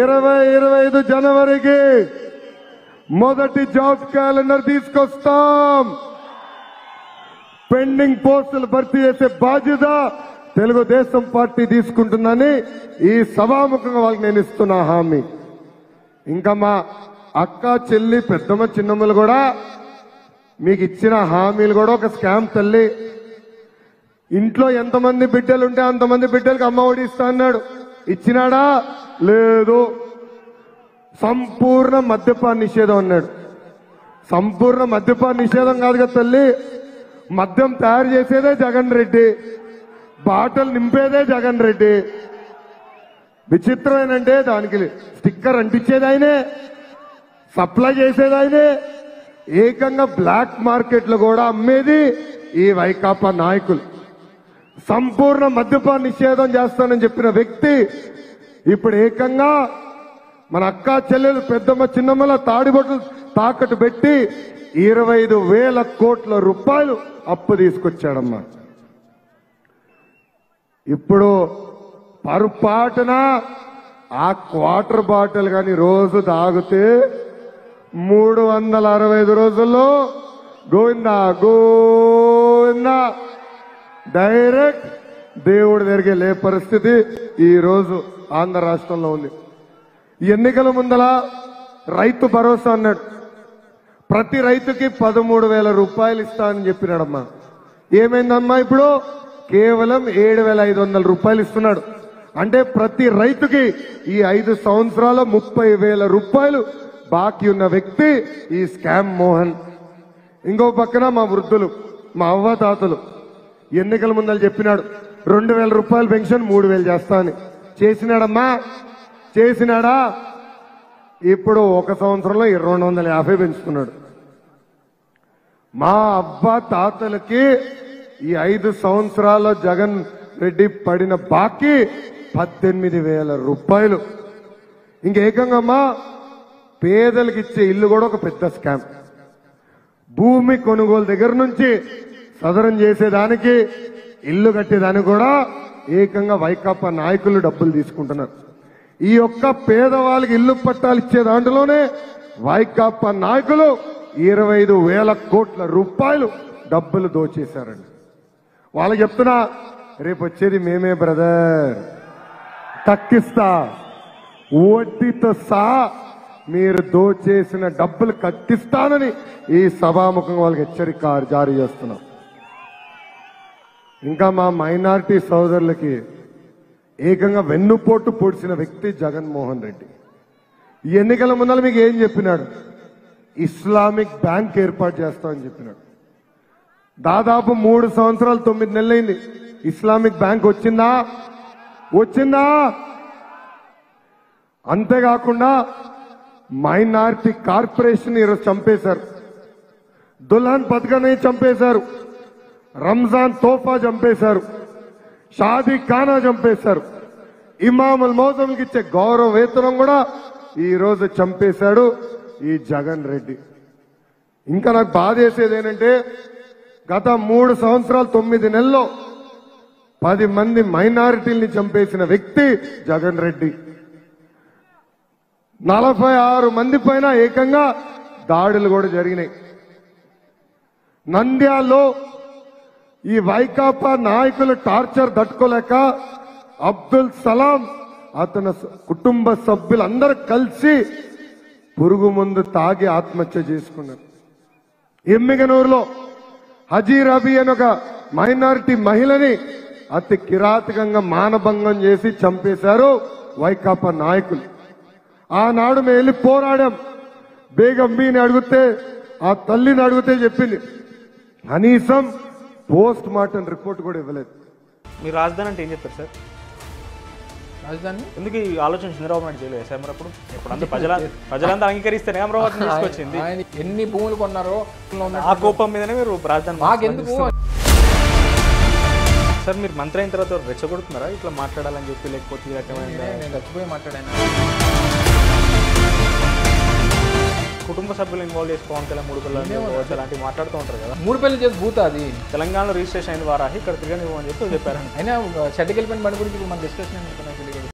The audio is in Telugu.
ఇరవై ఇరవై ఐదు జనవరికి మొదటి జాబ్ క్యాలెండర్ తీసుకొస్తాం. పెండింగ్ పోస్టులు భర్తీ చేసే బాధ్యత తెలుగుదేశం పార్టీ తీసుకుంటుందని ఈ సభాముఖంగా వాళ్ళకి నేను ఇస్తున్నా హామీ. ఇంకా మా అక్క చెల్లి పెద్దమ్మ చిన్నమ్మలు కూడా మీకు ఇచ్చిన హామీలు కూడా ఒక స్కామ్ తల్లి. ఇంట్లో ఎంతమంది బిడ్డలుంటే అంతమంది బిడ్డలకు అమ్మ ఒడి ఇస్తా అన్నాడు. ఇచ్చినాడా? లేదు. సంపూర్ణ మద్యపాన నిషేధం అన్నాడు. సంపూర్ణ మద్యపాన నిషేధం కాదు కదా తల్లి. మద్యం తయారు చేసేదే జగన్ రెడ్డి. బాటలు నింపేదే జగన్ రెడ్డి. విచిత్రం దానికి స్టిక్కర్ అంటించేది ఆయనే. సప్లై చేసేది ఆయనే. ఏకంగా బ్లాక్ మార్కెట్లో కూడా అమ్మేది ఈ వైకాపా నాయకులు. సంపూర్ణ మద్యపాన నిషేధం చేస్తానని చెప్పిన వ్యక్తి ఇప్పుడు ఏకంగా మన అక్క చెల్లెలు పెద్దమ్మ చిన్నమ్మల తాడిబొట్లు తాకట్టు పెట్టి ఇరవై ఐదు వేల కోట్ల రూపాయలు అప్పు తీసుకొచ్చాడమ్మా. ఇప్పుడు పరుపాటున ఆ క్వార్టర్ బాటిల్ కానీ రోజు తాగితే మూడు వందల అరవై ఐదు రోజుల్లో గోవిందా గోవిందా డైరెక్ట్ దేవుడి దగ్గరికి లే పరిస్థితి ఈ రోజు ఆంధ్ర రాష్ట్రంలో ఉంది. ఈ ఎన్నికల ముందల రైతు భరోసా అన్నాడు. ప్రతి రైతుకి పదమూడు వేల రూపాయలు ఇస్తా అని చెప్పినాడమ్మా. ఏమైందమ్మా ఇప్పుడు? కేవలం ఏడు వేల ఐదు వందల రూపాయలు ఇస్తున్నాడు. అంటే ప్రతి రైతుకి ఈ ఐదు సంవత్సరాల ముప్పై వేల రూపాయలు బాకీ ఉన్న వ్యక్తి ఈ స్కామ్ మోహన్. ఇంకో పక్కన మా వృద్ధులు మా అవ్వ తాతలు ఎన్నికల ముందలు చెప్పినాడు. రెండు వేల రూపాయలు పెన్షన్ మూడు వేలు చేస్తాను. చేసినాడమ్మా? చేసినాడా? ఇప్పుడు ఒక సంవత్సరంలో రెండు వందల యాభై పెంచుతున్నాడు. మా అబ్బ తాతలకి ఈ ఐదు సంవత్సరాల జగన్ రెడ్డి పడిన బాకీ పద్దెనిమిది వేల రూపాయలు. ఇంకేకంగా పేదలకు ఇచ్చే ఇల్లు కూడా ఒక పెద్ద స్కామ్. భూమి కొనుగోలు దగ్గర నుంచి సదరం చేసేదానికి ఇల్లు కట్టేదానికి కూడా ఏకంగా వైకాపా నాయకులు డబ్బులు తీసుకుంటున్నారు. ఈ యొక్క పేదవాళ్ళకి ఇల్లు పట్టాలు ఇచ్చే దాంట్లోనే వైకాపా నాయకులు ఇరవై ఐదు వేల కోట్ల రూపాయలు డబ్బులు దోచేశారండి. వాళ్ళకి చెప్తున్నా రేపు వచ్చేది మేమే బ్రదర్. కక్కిస్తా వడ్డీతో సహా మీరు దోచేసిన డబ్బులు కక్కిస్తానని ఈ సభాముఖంగా వాళ్ళకి హెచ్చరిక జారీ చేస్తున్నాం. ఇంకా మా మైనార్టీ సోదరులకి ఏకంగా వెన్నుపోటు పొడిచిన వ్యక్తి జగన్మోహన్ రెడ్డి. ఈ ఎన్నికల ముందర మీకు ఏం చెప్పినాడు? ఇస్లామిక్ బ్యాంక్ ఏర్పాటు చేస్తామని చెప్పినాడు. దాదాపు మూడు సంవత్సరాలు తొమ్మిది నెలలైంది. ఇస్లామిక్ బ్యాంక్ వచ్చిందా? వచ్చిందా? అంతేకాకుండా మైనార్టీ కార్పొరేషన్ ఈరోజు చంపేశారు. దుల్హన్ పథకాన్ని చంపేశారు. రంజాన్ తోఫా చంపేశారు. షాదీ ఖానా చంపేశారు. ఇమాముల్ మోజంకి ఇచ్చే గౌరవ వేతనం కూడా ఈ రోజు చంపేశాడు ఈ జగన్ రెడ్డి. ఇంకా నాకు బాధ వేసేది ఏంటంటే గత మూడు సంవత్సరాలు తొమ్మిది నెలల్లో పది మంది మైనారిటీల్ని చంపేసిన వ్యక్తి జగన్ రెడ్డి. నలభై ఆరు మంది పైన ఏకంగా దాడులు కూడా జరిగినాయి. నంద్యాల్లో ఈ వైకాపా నాయకులు టార్చర్ తట్టుకోలేక అబ్దుల్ సలాం అతని కుటుంబ సభ్యులందరూ కలిసి పురుగు ముందు తాగి ఆత్మహత్య చేసుకున్నారు. ఎమ్మిగనూరులో హజీ రబీ అని ఒక మైనారిటీ మహిళని అతి కిరాతకంగా మానభంగం చేసి చంపేశారు వైకాపా నాయకులు. ఆనాడు మేము వెళ్ళి పోరాడాం. బేగం బీని అడిగితే ఆ తల్లిని అడిగితే చెప్పింది కనీసం పోస్ట్ మార్టం రిపోర్ట్ కూడా ఇవ్వలేదు. మీరు రాజధాని అంటే ఏం చెప్తారు సార్? రాజధాని? ఎందుకు ఈ ఆలోచన చంద్రబాబు నాయుడు చేయలేదు సార్ మరి అప్పుడు? ఇప్పుడు అందరూ ప్రజల ప్రజలంతా అంగీకరిస్తేనే అమరావతిని తీసుకొచ్చింది. ఆయన ఎన్ని భూములు కొన్నారో ఆ కోపం మీదనే మీరు రాజధాని మాకెందుకు సార్ మీరు మంత్రి అయిన తర్వాత రెచ్చగొడుతున్నారా? ఇట్లా మాట్లాడాలని చెప్పి లేకపోతే ఈ రకమైన నేను చచ్చిపోయి మాట్లాడాను? కుటుంబ సభ్యులు ఇన్వాల్వ్ చేసి పవన్ కళ్యాణ్ మూడు పిల్లలు అలాంటివి మాట్లాడుతూ ఉంటారు కదా. మూడు పెళ్ళి చేసి భూత అది? తెలంగాణలో రిజిస్ట్రేషన్ అయిన వారాహి ఇక్కడ తిరగనివ్వమని చెప్పి చెప్పారు అయినా చెడ్డకెళ్ళిపోయిన బండి గురించి మన డిస్కషన్ తెలియదు.